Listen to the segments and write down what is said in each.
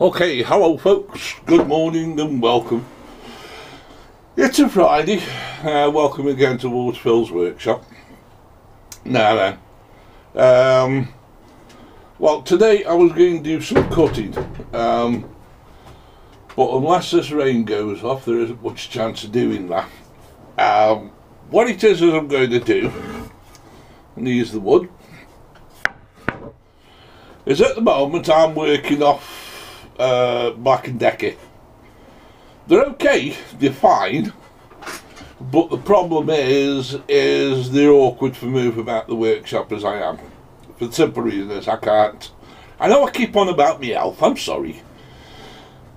Okay, hello folks, good morning and welcome. It's a Friday, uh, welcome again towards Phil's workshop. Now then, um, well today I was going to do some cutting, um, but unless this rain goes off there isn't much chance of doing that. Um, what it is is I'm going to do, and use the wood, is at the moment I'm working off uh, Black and Decker. They're okay, they're fine, but the problem is, is they're awkward for move about the workshop as I am. For the simple reason is I can't. I know I keep on about my health, I'm sorry.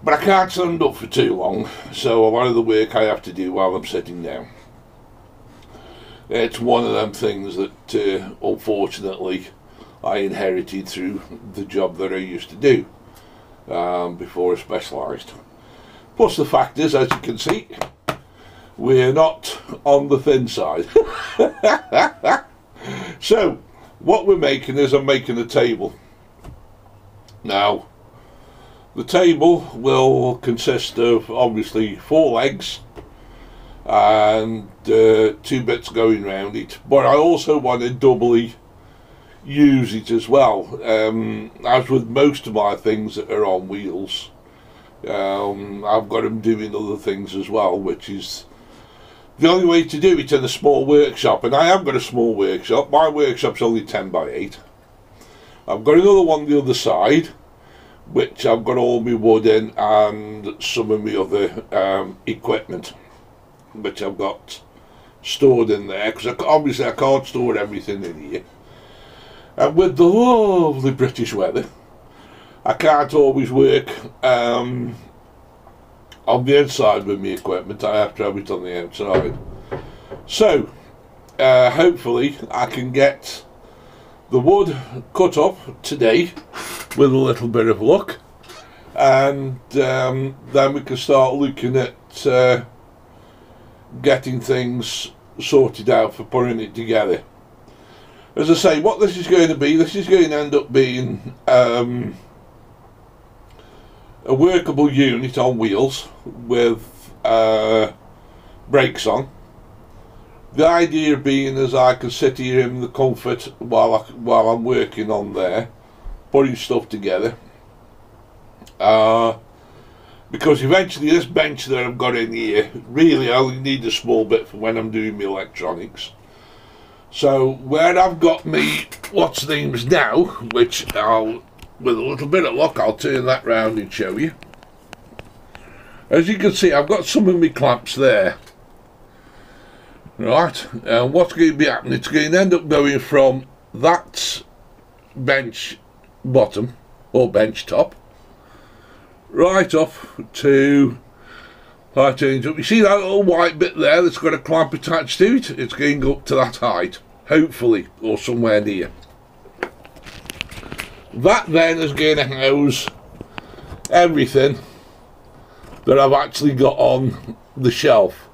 But I can't stand up for too long, so a lot of the work I have to do while I'm sitting down. It's one of them things that, uh, unfortunately, I inherited through the job that I used to do um, before I specialised. Plus the fact is, as you can see, we're not on the thin side. so, what we're making is I'm making a table. Now, the table will consist of obviously four legs and uh, two bits going round it, but I also want to doubly use it as well. Um, as with most of my things that are on wheels, um, I've got them doing other things as well, which is the only way to do it in a small workshop. And I have got a small workshop. My workshop's only 10 by 8. I've got another one the other side, which I've got all my wood in and some of my other um, equipment, which I've got stored in there. Because obviously I can't store everything in here. And with the lovely British weather, I can't always work um, on the inside with my equipment. I have to have it on the outside. So, uh, hopefully, I can get the wood cut up today with a little bit of luck, and um, then we can start looking at uh, getting things sorted out for putting it together as I say, what this is going to be, this is going to end up being um, a workable unit on wheels with uh, brakes on. The idea being is I can sit here in the comfort while I, while I'm working on there, putting stuff together. Uh, because eventually this bench that I've got in here, really I only need a small bit for when I'm doing my electronics. So where I've got me what's names now, which I'll, with a little bit of luck, I'll turn that round and show you. As you can see, I've got some of my clamps there. Right, and what's going to be happening, it's going to end up going from that bench bottom, or bench top, right up to I change up. You see that little white bit there that's got a clamp attached to it? It's going up to that height, hopefully, or somewhere near. That then is going to house everything that I've actually got on the shelf.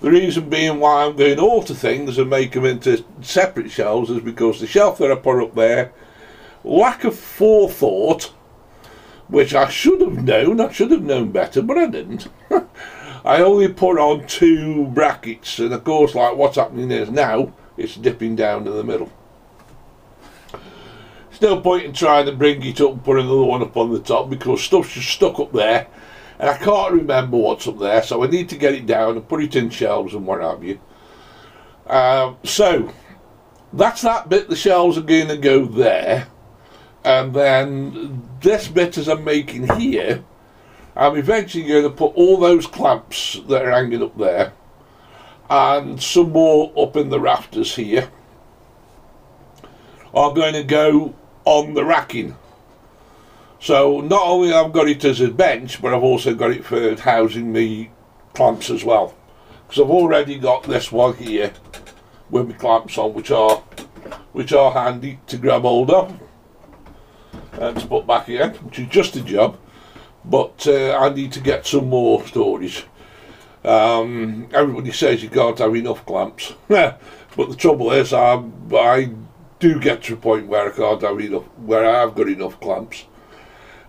The reason being why I'm going all to things and make them into separate shelves is because the shelf that I put up there, lack of forethought, which I should have known, I should have known better, but I didn't. I only put on two brackets, and of course, like what's happening is now, it's dipping down to the middle. There's no point in trying to bring it up and put another one up on the top because stuff's just stuck up there, and I can't remember what's up there, so I need to get it down and put it in shelves and what have you. Um, so, that's that bit, the shelves are going to go there and then this bit as I'm making here I'm eventually going to put all those clamps that are hanging up there and some more up in the rafters here are going to go on the racking. So not only I've got it as a bench but I've also got it for housing the clamps as well. Because I've already got this one here with my clamps on which are which are handy to grab hold of. And to put back again, which is just a job. But uh, I need to get some more storage. Um, everybody says you can't have enough clamps, but the trouble is, I, I do get to a point where I can't have enough, where I have got enough clamps.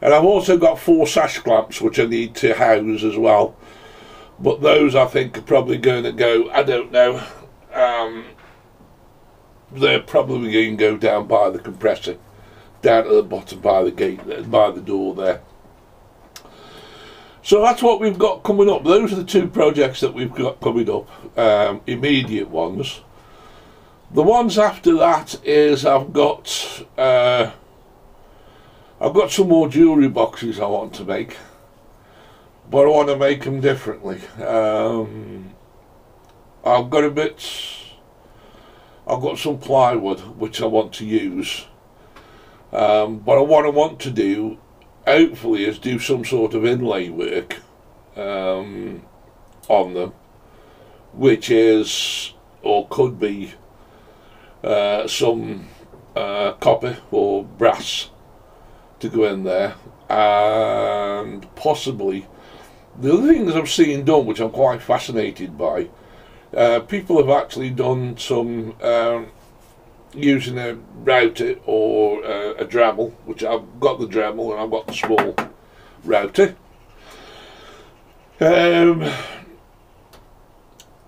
And I've also got four sash clamps which I need to house as well. But those I think are probably going to go, I don't know, um, they're probably going to go down by the compressor, down at the bottom by the gate, by the door there. So that's what we've got coming up. Those are the two projects that we've got coming up, um, immediate ones. The ones after that is I've got uh, I've got some more jewellery boxes I want to make, but I want to make them differently. Um, I've got a bit, I've got some plywood which I want to use, um, but what I want to do, hopefully, is do some sort of inlay work um, on them, which is or could be uh, some uh, copper or brass to go in there, and possibly the other things I've seen done, which I'm quite fascinated by, uh, people have actually done some um, using a router or uh, a Dremel, which I've got the Dremel and I've got the small router. Um,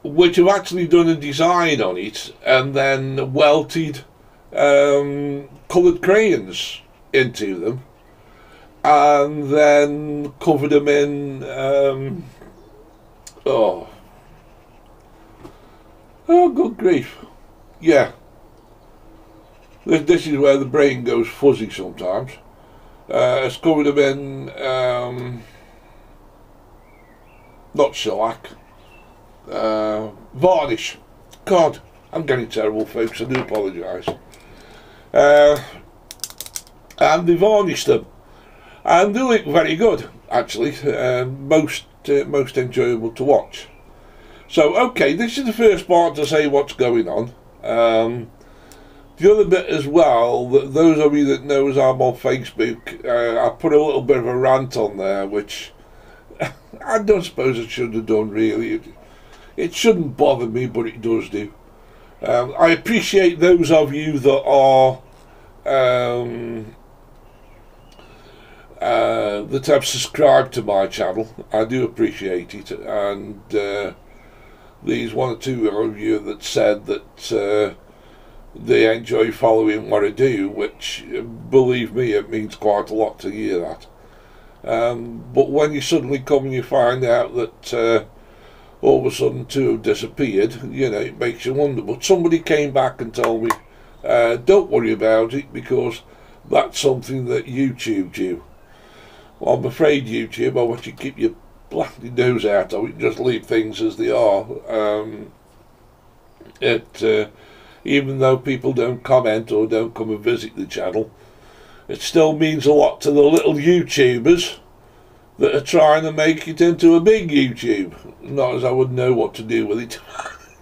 which have actually done a design on it and then welted um, coloured crayons into them and then covered them in um, oh oh good grief yeah this, this is where the brain goes fuzzy sometimes. Uh, it's covered them in um, not shellac. Uh, varnish. God I'm getting terrible folks. I do apologise. Uh, and they varnish them. And they look very good actually uh, most uh, most enjoyable to watch. So okay this is the first part to say what's going on. Um, the other bit as well that those of you that knows I'm on Facebook uh, I put a little bit of a rant on there which I don't suppose I should have done really it, it shouldn't bother me but it does do um, I appreciate those of you that are um, uh, that have subscribed to my channel. I do appreciate it, and uh, these one or two of you that said that uh, they enjoy following what I do, which believe me, it means quite a lot to hear that. Um, but when you suddenly come and you find out that uh, all of a sudden two have disappeared, you know, it makes you wonder. But somebody came back and told me, uh, don't worry about it because that's something that YouTube do. Well, I'm afraid YouTube, I want you to keep your bloody nose out of it, just leave things as they are. Um, it, uh, even though people don't comment or don't come and visit the channel, it still means a lot to the little YouTubers that are trying to make it into a big YouTube. Not as I would know what to do with it.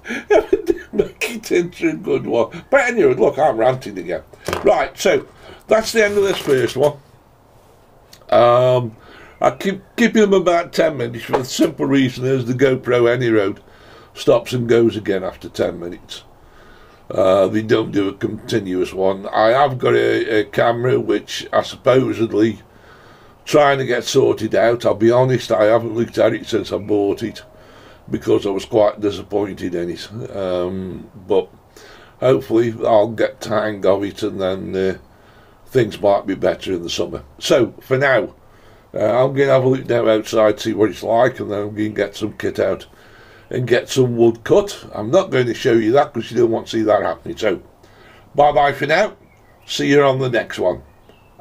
make it into a good one. But anyway, look, I'm ranting again. Right, so that's the end of this first one. Um, I keep keeping them about 10 minutes for the simple reason is the GoPro AnyRoad stops and goes again after 10 minutes. Uh, they don't do a continuous one. I have got a, a, camera which I supposedly trying to get sorted out. I'll be honest, I haven't looked at it since I bought it because I was quite disappointed in it. Um, but hopefully I'll get hang of it and then uh, things might be better in the summer. So for now, uh, I'm going to have a look down outside, see what it's like, and then I'm going to get some kit out and get some wood cut. I'm not going to show you that because you don't want to see that happening. So bye bye for now. See you on the next one.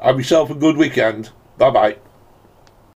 Have yourself a good weekend. Bye bye.